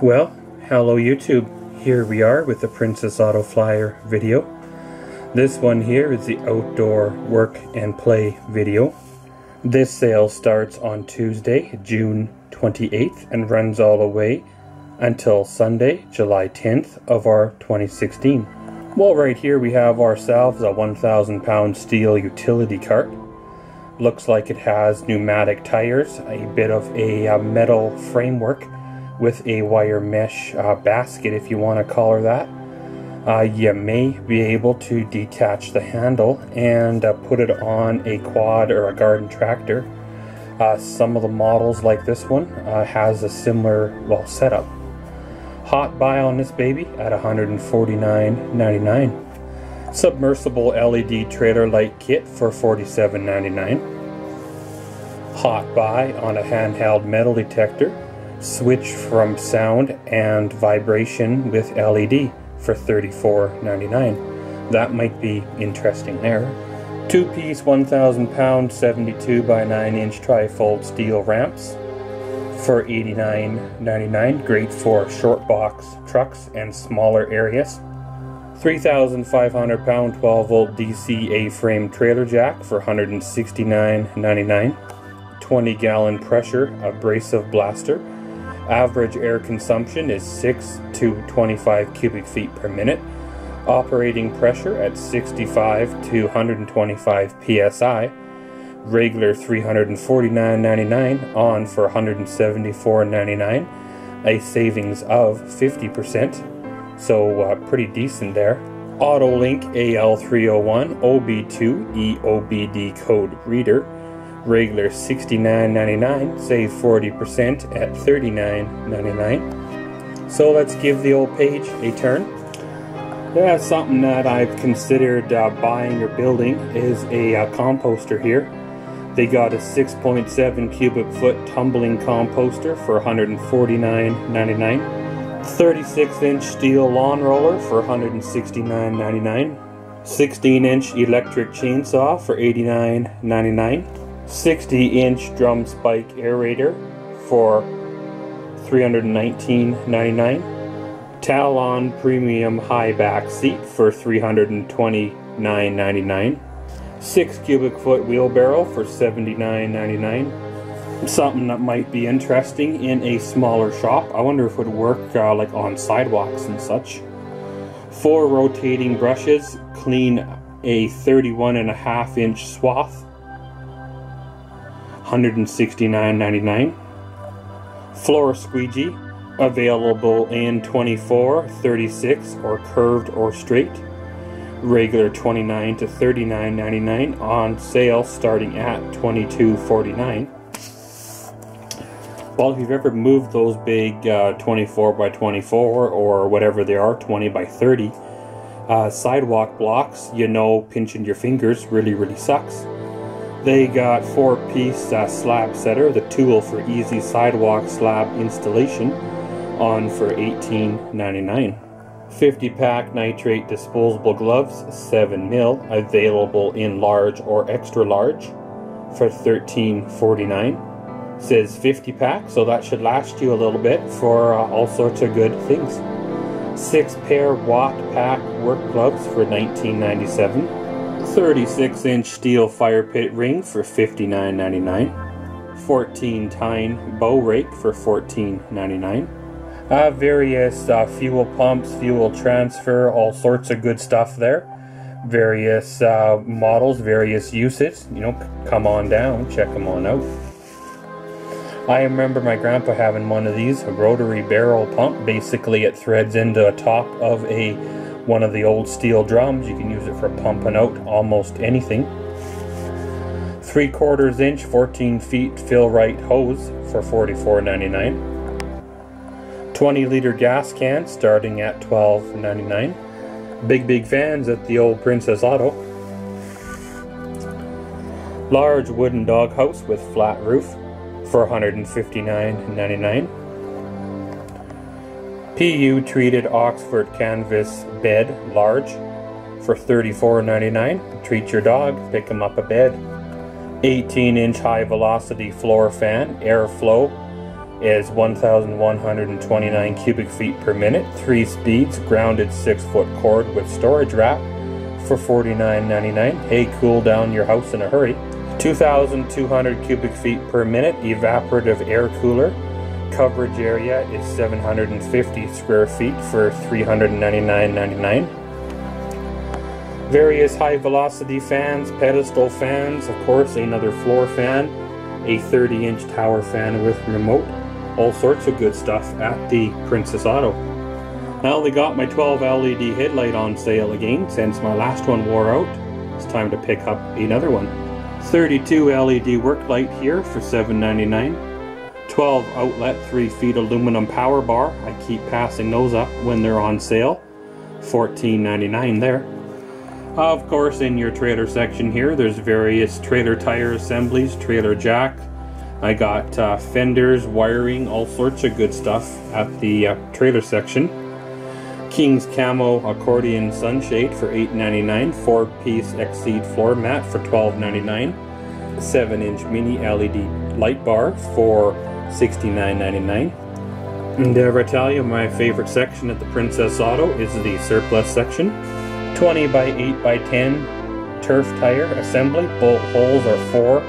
Well, hello YouTube. Here we are with the Princess Auto Flyer video. This one here is the outdoor work and play video. This sale starts on Tuesday, June 28th and runs all the way until Sunday, July 10th of our 2016. Well, right here we have ourselves a 1,000 pound steel utility cart. Looks like it has pneumatic tires, a bit of a, uh, metal framework with a wire mesh uh, basket, if you want to call her that. Uh, you may be able to detach the handle and uh, put it on a quad or a garden tractor. Uh, some of the models like this one uh, has a similar well setup. Hot buy on this baby at $149.99. Submersible LED trailer light kit for $47.99. Hot buy on a handheld metal detector, switch from sound and vibration with LED for $34.99. That might be interesting there. Two-piece 1,000 pound 72 by 9 inch trifold steel ramps for $89.99. Great for short box trucks and smaller areas. 3,500 pound 12 volt DC A-frame trailer jack for $169.99. 20 gallon pressure abrasive blaster. Average air consumption is 6 to 25 cubic feet per minute. Operating pressure at 65 to 125 psi regular $349.99 on for $174.99, a savings of 50%, so uh, pretty decent there. AutoLink AL301 OB2 EOBD code reader, regular $69.99, save 40% at $39.99. So let's give the old page a turn. Yeah, something that I've considered uh, buying or building is a uh, composter here. They got a 6.7 cubic foot tumbling composter for $149.99. 36 inch steel lawn roller for $169.99. 16 inch electric chainsaw for $89.99. 60 inch drum spike aerator for $319.99. Talon premium high back seat for $329.99. 6 cubic foot wheelbarrow for $79.99. Something that might be interesting in a smaller shop. I wonder if it would work uh, like on sidewalks and such. Four rotating brushes clean a 31 and a half inch swath. $169.99. Floor squeegee available in 24, 36 or curved or straight. Regular 29 to 39.99 on sale starting at 22.49 well if you've ever moved those big uh, 24 by 24 or whatever they are 20 by 30 uh, sidewalk blocks you know pinching your fingers really really sucks they got four piece uh, slab setter the tool for easy sidewalk slab installation on for 18.99 50 pack nitrile disposable gloves 7 mil available in large or extra large for 13.49 says 50 pack so that should last you a little bit for uh, all sorts of good things. 6 pair watt pack work gloves for 19.97 36 inch steel fire pit ring for $59.99, 14 tine bow rake for 14.99 uh, various uh, fuel pumps, fuel transfer, all sorts of good stuff there. Various uh, models, various uses. You know, come on down, check them on out. I remember my grandpa having one of these, a rotary barrel pump. Basically, it threads into a top of a one of the old steel drums. You can use it for pumping out almost anything. Three quarters inch, 14 feet Fill-Rite hose for $44.99. 20 liter gas can starting at $12.99. Big, big fans at the old Princess Auto. Large wooden doghouse with flat roof for $159.99. PU treated Oxford canvas bed large for $34.99. Treat your dog, pick him up a bed. 18 inch high velocity floor fan, airflow is 1,129 cubic feet per minute, three speeds, grounded six foot cord with storage wrap for $49.99. Hey, cool down your house in a hurry. 2,200 cubic feet per minute, evaporative air cooler. Coverage area is 750 square feet for $399.99. Various high velocity fans, pedestal fans, of course, another floor fan, a 30 inch tower fan with remote, all sorts of good stuff at the Princess Auto. I only got my 12 LED headlight on sale again since my last one wore out. It's time to pick up another one. 32 LED work light here for $7.99. 12 outlet 3 feet aluminum power bar. I keep passing those up when they're on sale. $14.99 there. Of course, in your trailer section here, there's various trailer tire assemblies, trailer jack. I got uh, fenders, wiring, all sorts of good stuff at the uh, trailer section. King's Camo Accordion Sunshade for $8.99. 4-piece Exceed floor mat for $12.99. 7-inch mini LED light bar for $69.99. And ever tell you my favorite section at the Princess Auto is the surplus section. 20 by 8 by 10 turf tire assembly. Bolt holes are 4.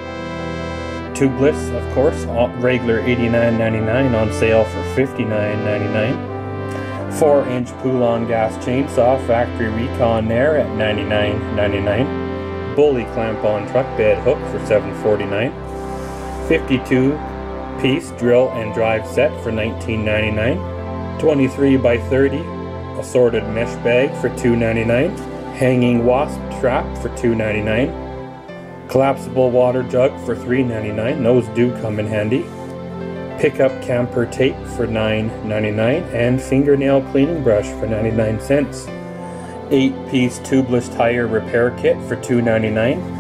Tubeless, of course, regular $89.99 on sale for $59.99. 4 inch Poulan gas chainsaw, factory recon there at $99.99. Bully clamp on truck bed hook for $7.49. 52 piece drill and drive set for $19.99. 23 by 30 assorted mesh bag for $2.99. Hanging wasp trap for $2.99. Collapsible water jug for $3.99. Those do come in handy pickup camper tape for $9.99 and fingernail cleaning brush for 99 cents. 8-piece tubeless tire repair kit for $2.99.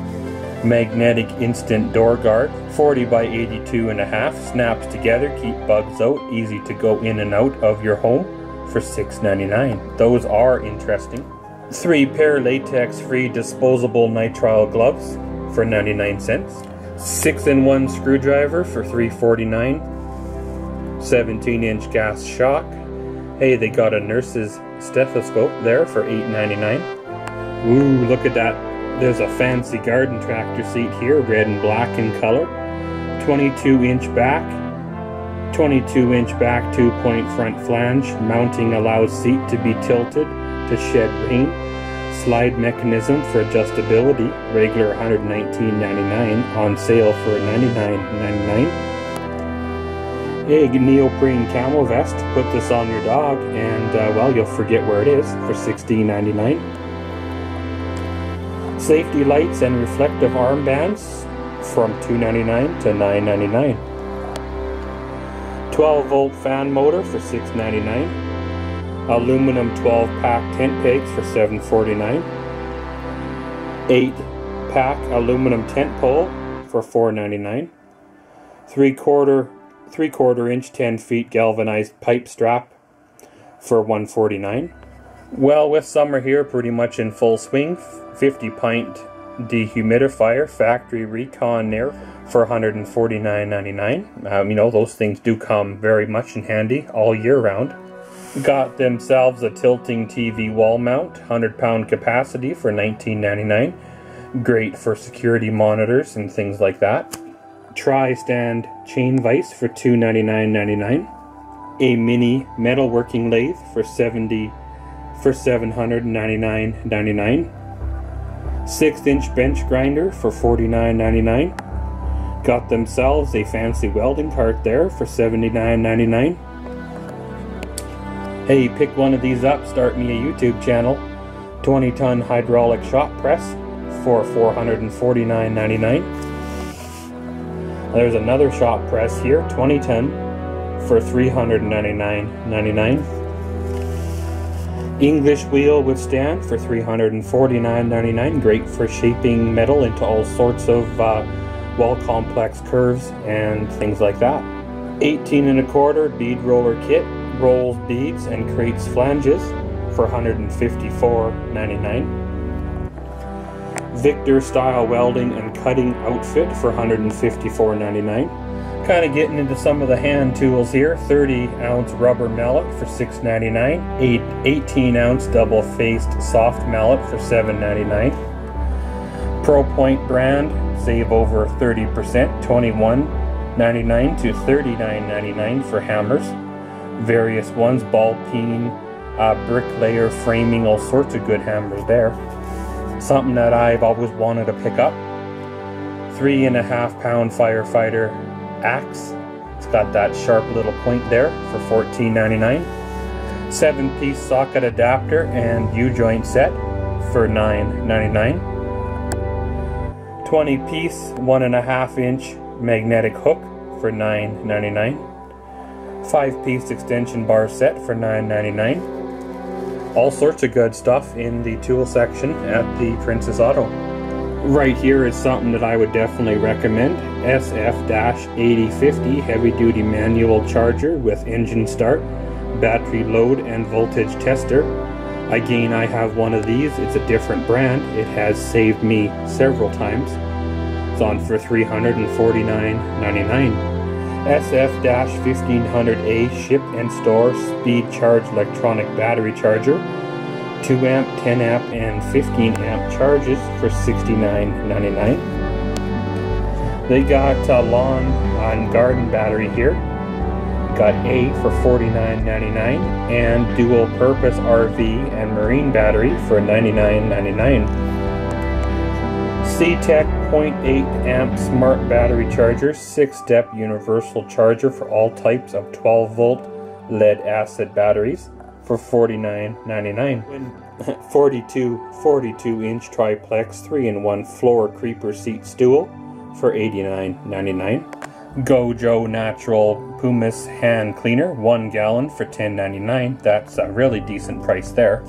Magnetic instant door guard 40 by 82 and a half snaps together keep bugs out easy to go in and out of your home for $6.99. Those are interesting. 3 pair latex free disposable nitrile gloves for 99 cents. 6 in 1 screwdriver for $3.49 17 inch gas shock. Hey, they got a nurse's stethoscope there for $8.99. Ooh, look at that. There's a fancy garden tractor seat here, red and black in color. 22 inch back, 22 inch back, 2 point front flange. Mounting allows seat to be tilted to shed rain. Slide mechanism for adjustability, regular $119.99, on sale for $99.99 big neoprene camel vest. Put this on your dog, and uh, well, you'll forget where it is for $16.99. Safety lights and reflective armbands from $2.99 to $9.99. 12 volt fan motor for $6.99. Aluminum 12 pack tent pegs for $7.49. 8 pack aluminum tent pole for $4.99. 3 quarter 3 quarter inch 10 feet galvanized pipe strap for 149 well with summer here pretty much in full swing 50 pint dehumidifier factory recon there for 149.99 um, you know those things do come very much in handy all year round. Got themselves a tilting TV wall mount 100 pound capacity for 19.99 great for security monitors and things like that. Tri-stand chain vise for $299.99, a mini metalworking lathe for 70 for $799.99, 6 inch bench grinder for $49.99, got themselves a fancy welding cart there for $79.99. Hey, pick one of these up, start me a YouTube channel. 20 ton hydraulic shop press for $449.99. There's another shop press here, 2010, for $399.99. English wheel with stand for $349.99. Great for shaping metal into all sorts of uh, well complex curves and things like that. 18 and a quarter bead roller kit, rolls beads and creates flanges for $154.99. Victor style welding and cutting outfit for $154.99. Kind of getting into some of the hand tools here. 30 ounce rubber mallet for $6.99. 8 18 ounce double faced soft mallet for $7.99. Pro Point brand save over 30%. 21.99 to 39.99 for hammers. Various ones, ball peen, uh, bricklayer, framing, all sorts of good hammers there. Something that I've always wanted to pick up. Three and a half pound firefighter axe. It's got that sharp little point there for $14.99. Seven piece socket adapter and U-joint set for $9.99. 20 piece one and a half inch magnetic hook for $9.99. 5 piece extension bar set for $9.99. All sorts of good stuff in the tool section at the Princess Auto. Right here is something that I would definitely recommend. SF-8050 heavy duty manual charger with engine start, battery load and voltage tester. Again, I have one of these. It's a different brand. It has saved me several times. It's on for $349.99. SF-1500A ship and store speed charge electronic battery charger 2 amp, 10 amp, and 15 amp charges for $69.99. They got a lawn and garden battery here. Got A for $49.99 and dual purpose RV and marine battery for $99.99. CTEK 0.8 amp smart battery charger, 6-step universal charger for all types of 12 volt lead acid batteries for $49.99. 42 42 inch triplex 3-in-1 floor creeper seat stool for $89.99. Gojo Natural Pumice hand cleaner, 1 gallon for $10.99. That's a really decent price there.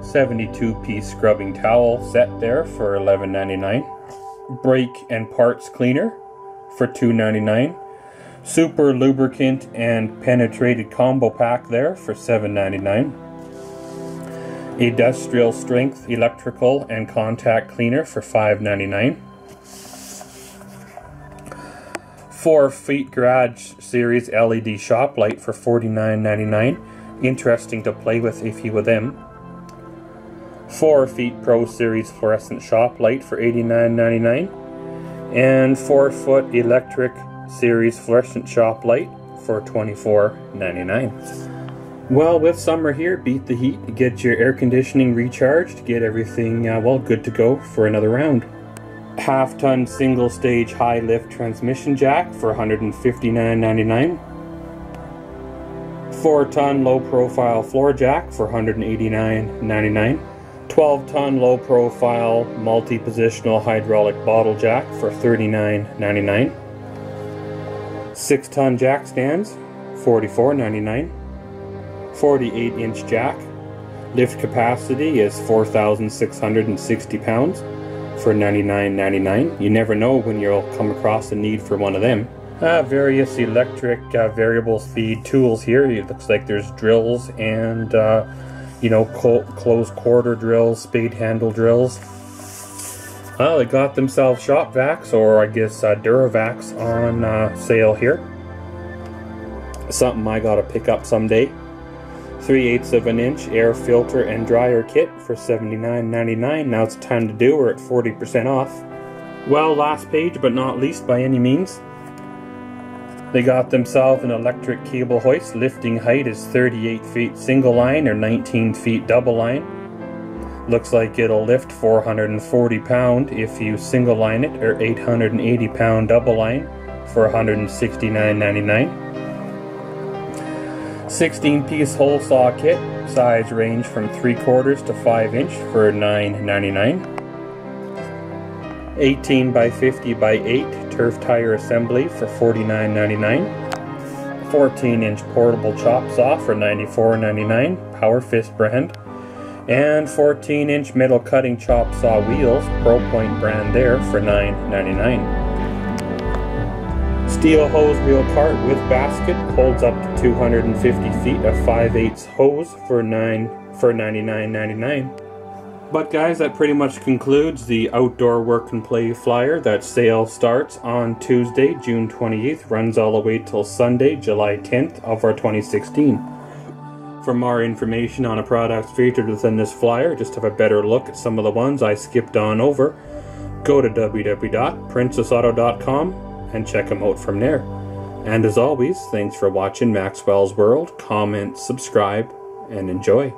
72 piece scrubbing towel set there for $11.99. Brake and parts cleaner for $2.99 super lubricant and penetrated combo pack there for $7.99 industrial strength electrical and contact cleaner for $5.99 4 feet garage series LED shop light for $49.99 interesting to play with if you were them. 4 feet pro series fluorescent shop light for $89.99 and 4 foot electric series fluorescent shop light for $24.99. Well, with summer here, beat the heat, get your air conditioning recharged, get everything, uh, well, good to go for another round. Half ton single stage high lift transmission jack for $159.99. 4 ton low profile floor jack for $189.99. 12 ton low profile multi positional hydraulic bottle jack for $39.99. 6 ton jack stands, $44.99. 48 inch jack. Lift capacity is 4,660 pounds for $99.99. You never know when you'll come across a need for one of them. Uh, various electric uh, variable speed tools here. It looks like there's drills and, uh, you know, close quarter drills, spade handle drills. Well, they got themselves shop vacs, or I guess uh, Duravacs, on uh, sale here. Something I gotta pick up someday. 3 eighths of an inch air filter and dryer kit for $79.99. Now it's time to do. We're at 40% off. Well, last page, but not least by any means. They got themselves an electric cable hoist. Lifting height is 38 feet single line or 19 feet double line. Looks like it'll lift 440 pound if you single line it or 880 pound double line for 169.99. 16 piece hole saw kit, size range from 3 quarters to 5 inch for 9.99. 18 by 50 by 8 turf tire assembly for 49.99. 14 inch portable chop saw for 94.99, Power Fist brand and 14 inch metal cutting chop saw wheels, Pro Point brand there for $9.99. Steel hose wheel cart with basket holds up to 250 feet of 5 8 hose for 9 for $99.99. But guys, that pretty much concludes the outdoor work and play flyer. That sale starts on Tuesday, June 28th, runs all the way till Sunday, July 10th of our 2016. For more information on the products featured within this flyer, just have a better look at some of the ones I skipped on over, go to www.princessauto.com and check them out from there. And as always, thanks for watching Maxwell's World. Comment, subscribe, and enjoy.